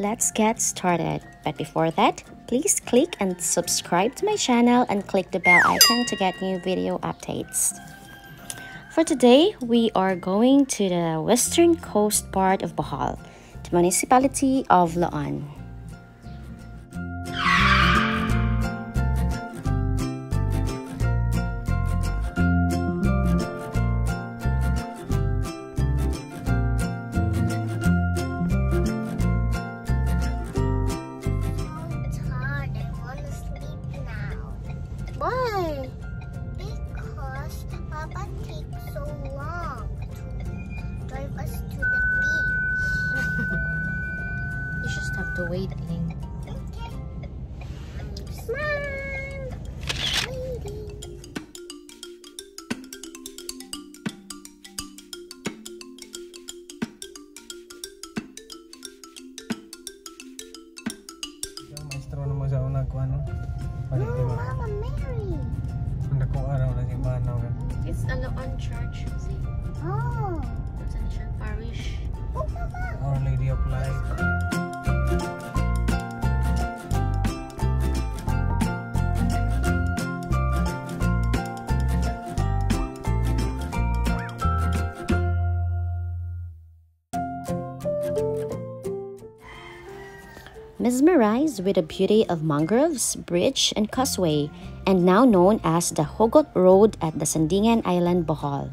Let's get started. But before that, please click and subscribe to my channel and click the bell icon to get new video updates. For today, we are going to the western coast part of Bohol, the municipality of Loan. Drive us to the beach. You just have to wait, Mesmerized with the beauty of mangroves, bridge, and causeway, and now known as the Hogot Road at the Sandingan Island, Bohol.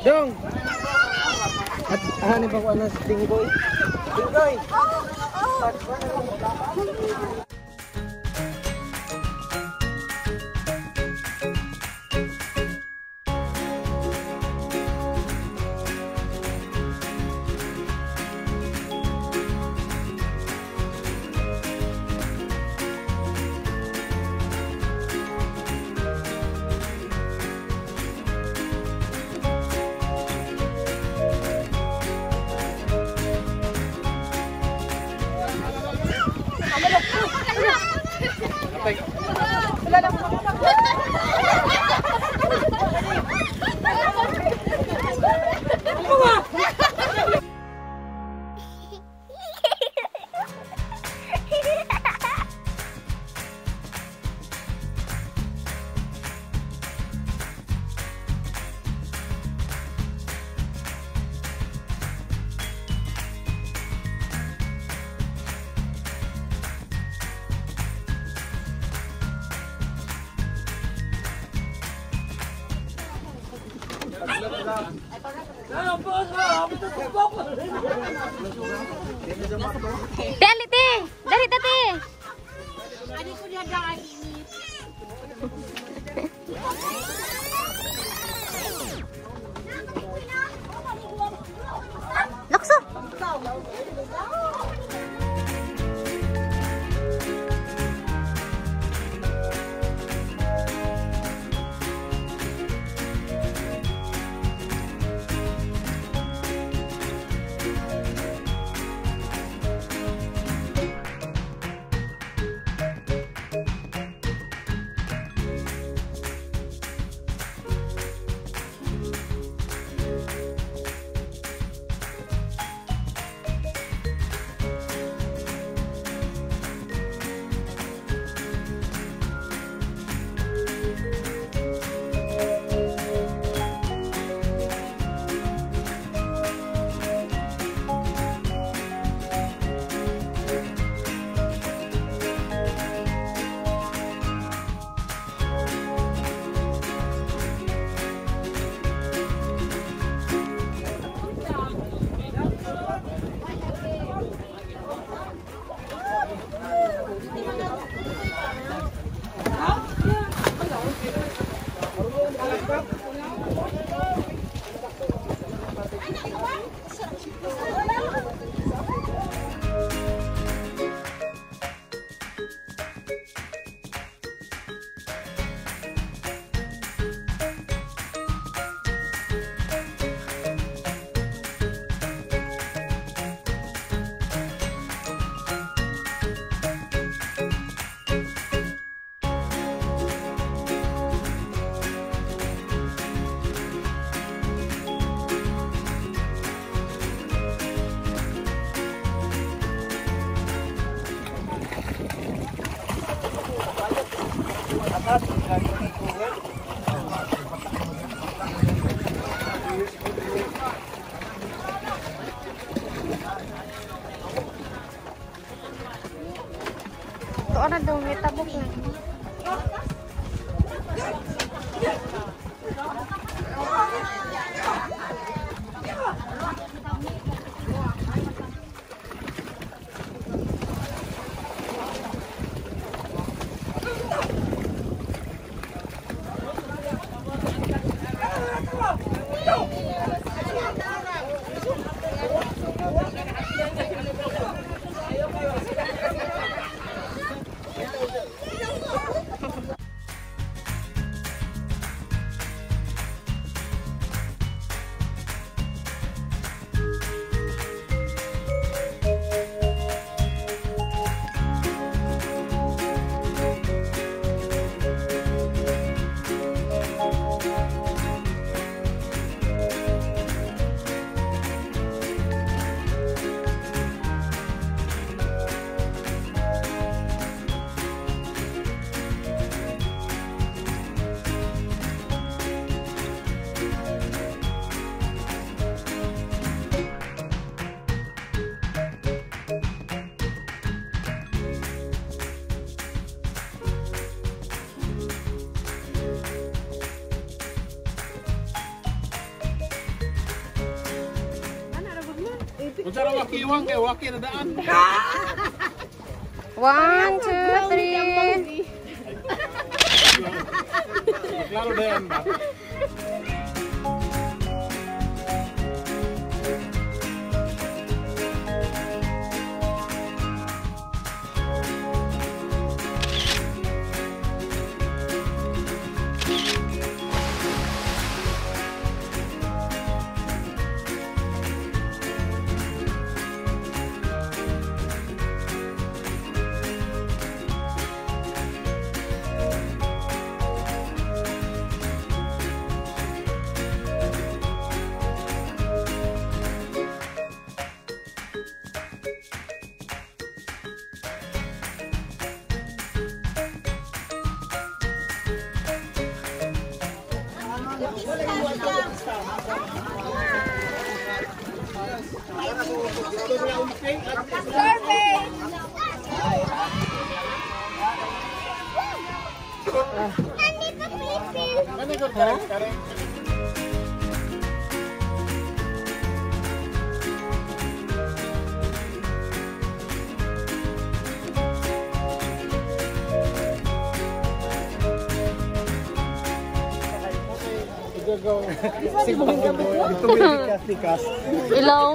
Dong! At ano ba ko ano sa tinggoy? Tinggoy! Dali, te! Dali, tati! Lakso! Daw, may tabok na. Unsa ra wakiwang kay waki na daan. One, two, three. Klaro dayan ba? Si Ito may tikas-tikas. Ilong.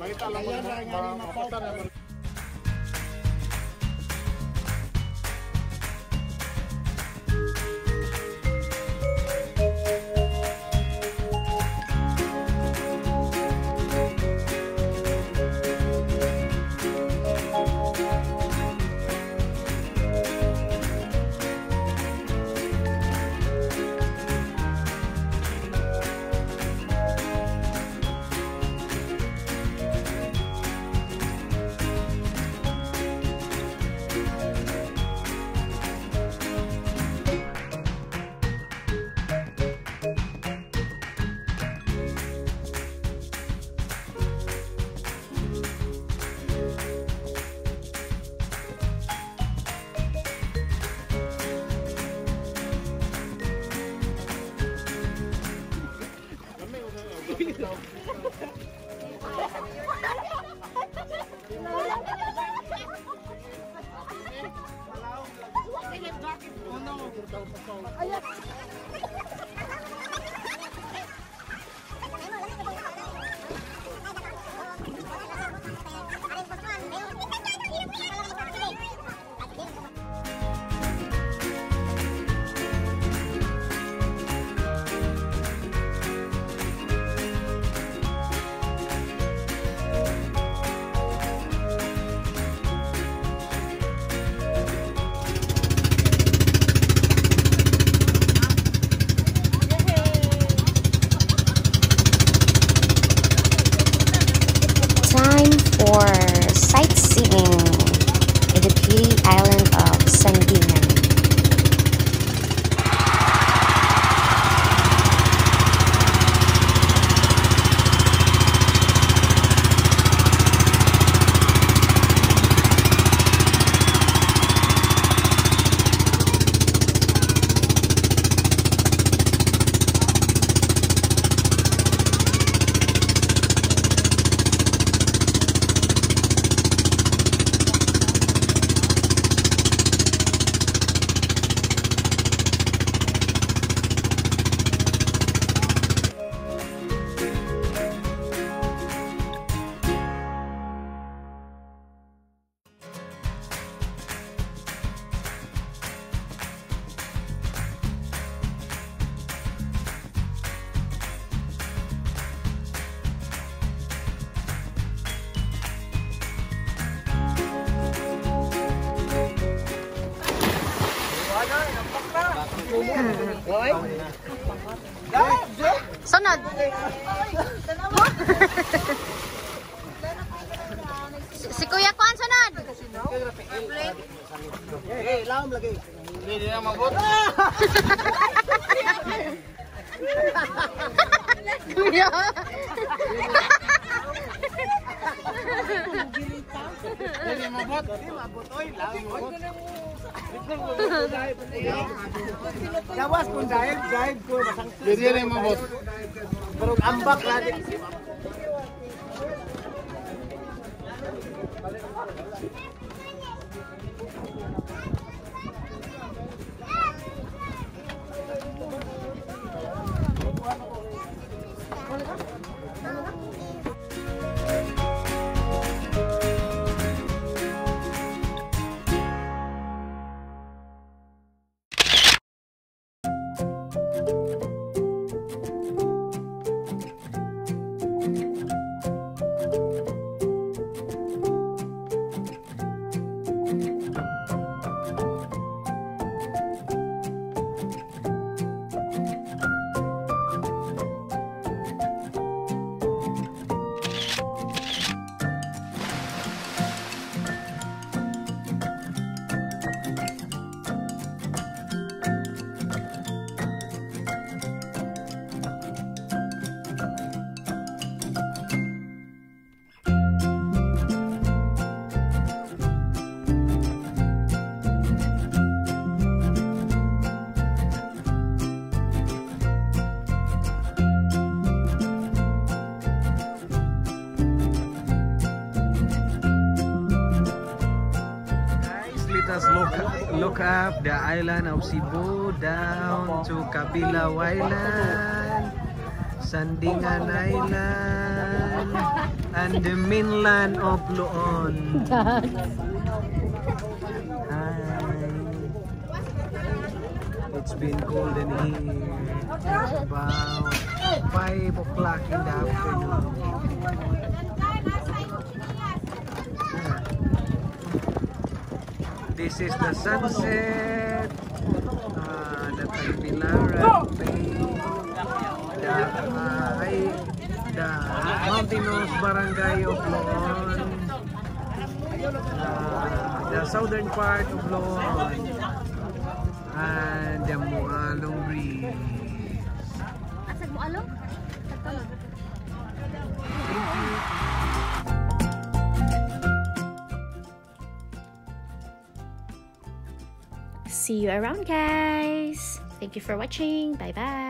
Ahorita hablamos de pakuha. Time Sunod! si, Kuya Kwan, sunod! Eh, laom lagi. Hindi na mabot. Kuya! Hindi mabot. Hindi mabot. Oy, laom mabot. Jawas kun daib, gue ko. Jadi ini bos Beruk ambak lagi. Look up the island of Cebu down to Kabilaw Island, Sandingan Island, and the mainland of Luon. Hi. It's been golden here. It's about 5 o'clock in the afternoon. This is the sunset. Uh, the Tagbilaran Bay. The, uh, ay- the mountainous barangay of Loon. Uh, the southern part of Loon. And the Mualong Breeze. Asag mo See you around, guys. Thank you for watching. Bye bye.